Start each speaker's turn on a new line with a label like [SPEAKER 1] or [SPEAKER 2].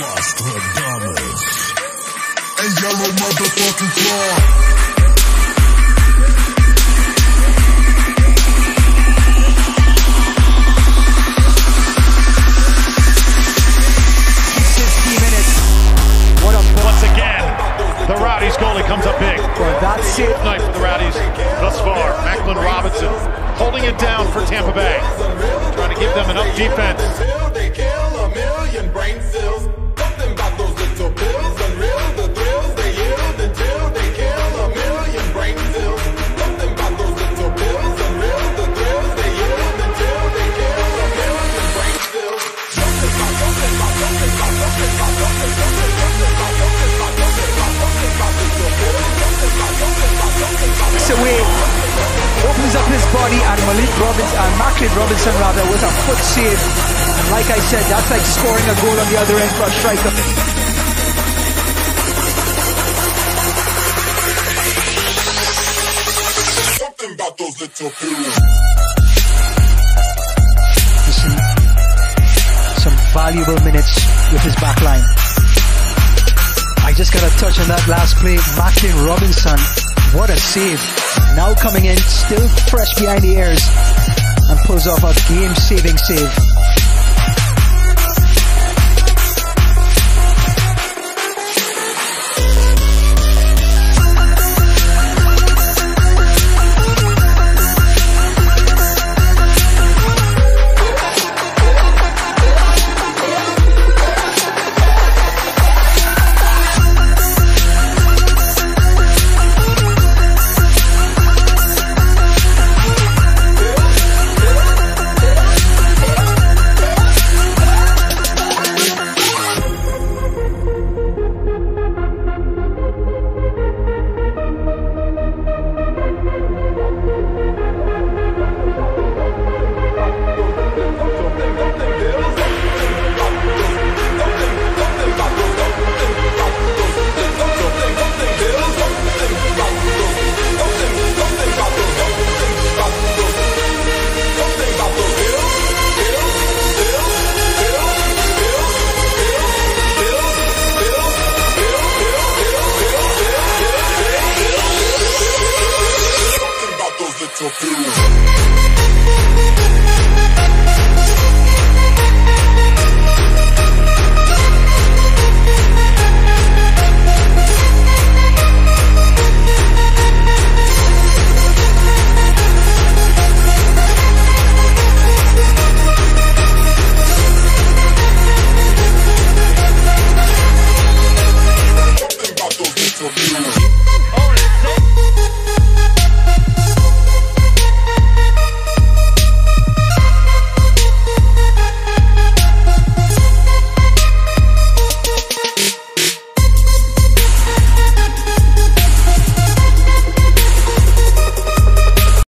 [SPEAKER 1] Adamas. And yellow motherfucking claw.
[SPEAKER 2] Once again, the Rowdies goalie comes up big.
[SPEAKER 3] Well, that's it.
[SPEAKER 2] Night for the Rowdies thus far. Macklin Robinson holding it down for Tampa Bay. Trying to give them enough defense.
[SPEAKER 3] Body, and Malik Robinson, and Macklin Robinson rather, with a foot save. And like I said, that's like scoring a goal on the other end for a striker.
[SPEAKER 4] Something about those little pills.
[SPEAKER 3] Some, some valuable minutes with his back line. I just got a touch on that last play. Macklin Robinson, what a save. Now coming in, still fresh behind the ears, and pulls off a game-saving save.
[SPEAKER 4] for you.